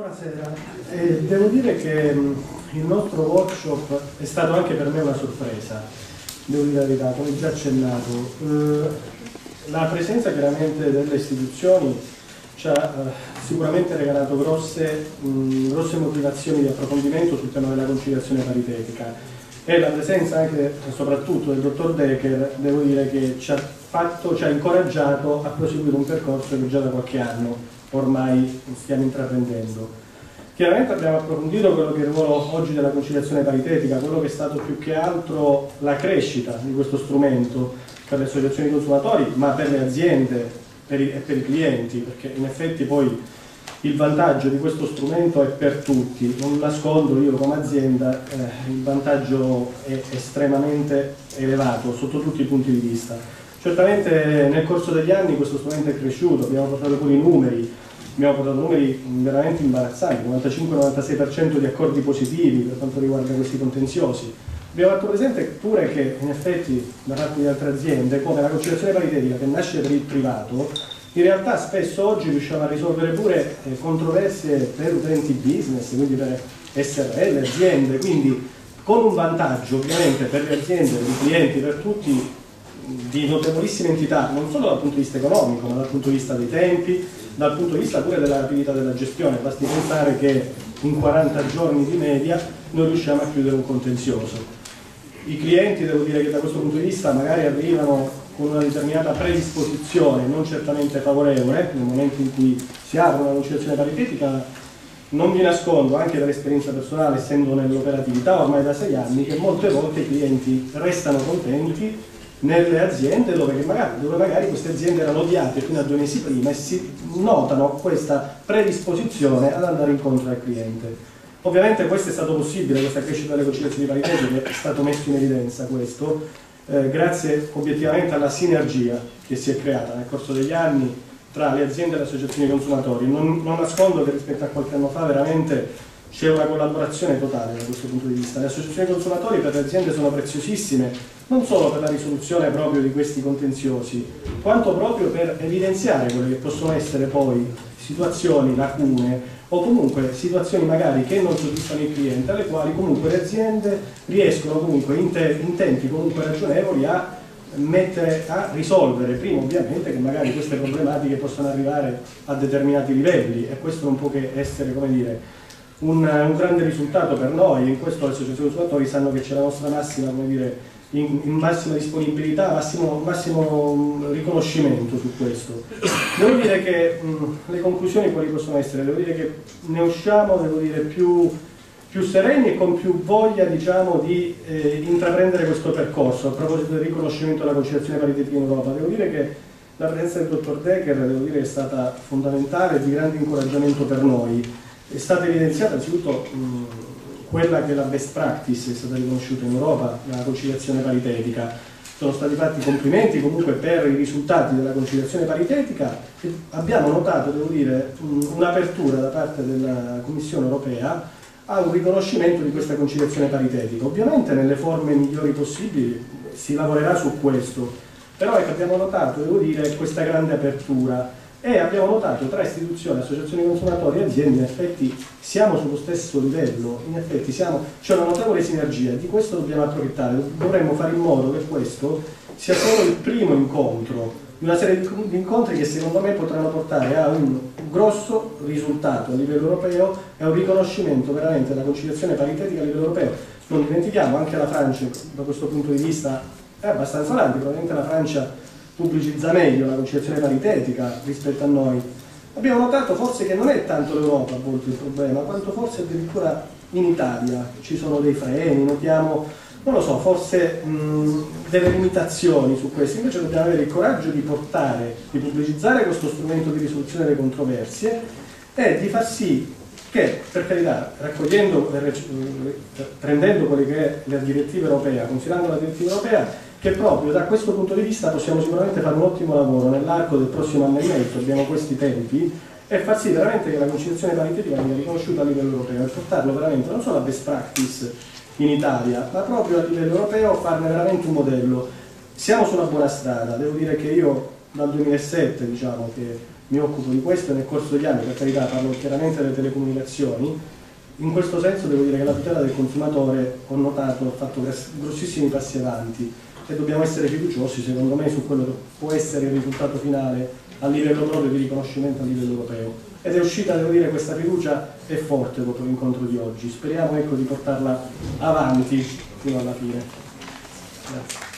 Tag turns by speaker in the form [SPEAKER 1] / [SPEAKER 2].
[SPEAKER 1] Buonasera, eh, devo dire che il nostro workshop è stato anche per me una sorpresa, devo dire la verità, come già accennato. Eh, la presenza chiaramente delle istituzioni ci ha eh, sicuramente regalato grosse, mh, grosse motivazioni di approfondimento sul tema della conciliazione paritetica. E la presenza anche e soprattutto del dottor Decker, devo dire che ci ha, fatto, ci ha incoraggiato a proseguire un percorso che già da qualche anno ormai stiamo intraprendendo. Chiaramente abbiamo approfondito quello che è il ruolo oggi della conciliazione paritetica, quello che è stato più che altro la crescita di questo strumento per le associazioni di consumatori, ma per le aziende per i, e per i clienti, perché in effetti poi il vantaggio di questo strumento è per tutti, non nascondo io come azienda, eh, il vantaggio è estremamente elevato sotto tutti i punti di vista. Certamente nel corso degli anni questo strumento è cresciuto, abbiamo portato pure i numeri, abbiamo portato numeri veramente imbarazzanti, 95-96% di accordi positivi per quanto riguarda questi contenziosi. Abbiamo fatto presente pure che in effetti da parte di altre aziende, come la conciliazione paritetica che nasce per il privato, in realtà spesso oggi riusciamo a risolvere pure eh, controversie per utenti business, quindi per SRL, aziende, quindi con un vantaggio ovviamente per le aziende, per i clienti, per tutti di notevolissime entità, non solo dal punto di vista economico, ma dal punto di vista dei tempi, dal punto di vista pure della rapidità della gestione. Basti pensare che in 40 giorni di media noi riusciamo a chiudere un contenzioso. I clienti, devo dire che da questo punto di vista magari arrivano con una determinata predisposizione, non certamente favorevole, nel momento in cui si apre una conciliazione paritetica, non vi nascondo, anche dall'esperienza personale, essendo nell'operatività ormai da sei anni, che molte volte i clienti restano contenti nelle aziende dove magari, dove magari, queste aziende erano odiate fino a due mesi prima e si notano questa predisposizione ad andare incontro al cliente. Ovviamente questo è stato possibile, questa crescita delle conciliazioni paritetiche è stato messo in evidenza questo, eh, grazie obiettivamente alla sinergia che si è creata nel corso degli anni tra le aziende e le associazioni di consumatori. Non, non nascondo che rispetto a qualche anno fa veramente c'è una collaborazione totale da questo punto di vista. Le associazioni consumatori per le aziende sono preziosissime, non solo per la risoluzione proprio di questi contenziosi, quanto proprio per evidenziare quelle che possono essere poi situazioni, lacune o comunque situazioni magari che non soddisfano il cliente, alle quali comunque le aziende riescono comunque in, te, in tempi comunque ragionevoli a mettere a risolvere, prima ovviamente che magari queste problematiche possano arrivare a determinati livelli e questo non può che essere, come dire, un, un grande risultato per noi, in questo le associazioni consumatori sanno che c'è la nostra massima, dire, in, in massima disponibilità, massimo, massimo, riconoscimento su questo. Devo dire che mh, le conclusioni quali possono essere? Devo dire che ne usciamo devo dire, più, più sereni e con più voglia diciamo, di eh, intraprendere questo percorso a proposito del riconoscimento della conciliazione paritetica in Europa. Devo dire che la presenza del dottor Decker dire, è stata fondamentale e di grande incoraggiamento per noi. È stata evidenziata innanzitutto quella che è la best practice è stata riconosciuta in Europa, la conciliazione paritetica. Sono stati fatti complimenti comunque per i risultati della conciliazione paritetica e abbiamo notato, devo dire, un'apertura da parte della Commissione europea a un riconoscimento di questa conciliazione paritetica. Ovviamente nelle forme migliori possibili si lavorerà su questo, però ecco, abbiamo notato, devo dire, questa grande apertura e abbiamo notato tra istituzioni, associazioni consumatori e aziende in effetti siamo sullo stesso livello, in effetti c'è una notevole sinergia, di questo dobbiamo approfittare, dovremmo fare in modo che questo sia solo il primo incontro di una serie di incontri che secondo me potranno portare a un grosso risultato a livello europeo e a un riconoscimento veramente della conciliazione paritetica a livello europeo. Non dimentichiamo, anche la Francia da questo punto di vista è abbastanza avanti, probabilmente la Francia pubblicizza meglio la conciliazione paritetica rispetto a noi. Abbiamo notato forse che non è tanto l'Europa a volte il problema, quanto forse addirittura in Italia ci sono dei freni, notiamo, non lo so, forse mh, delle limitazioni su questo, invece dobbiamo avere il coraggio di portare, di pubblicizzare questo strumento di risoluzione delle controversie e di far sì che, per carità, raccogliendo, prendendo quelle che è la direttiva europea, considerando la direttiva europea, che proprio da questo punto di vista possiamo sicuramente fare un ottimo lavoro nell'arco del prossimo anno e mezzo, abbiamo questi tempi, e far sì veramente che la conciliazione paritetica venga riconosciuta a livello europeo e portarlo veramente non solo a best practice in Italia, ma proprio a livello europeo farne veramente un modello. Siamo sulla buona strada, devo dire che io dal 2007 diciamo che mi occupo di questo nel corso degli anni, per carità parlo chiaramente delle telecomunicazioni, in questo senso devo dire che la tutela del consumatore ho notato, ho fatto grossissimi passi avanti e dobbiamo essere fiduciosi secondo me su quello che può essere il risultato finale a livello proprio di riconoscimento a livello europeo. Ed è uscita, devo dire, questa fiducia è forte dopo l'incontro di oggi. Speriamo ecco, di portarla avanti fino alla fine. Grazie.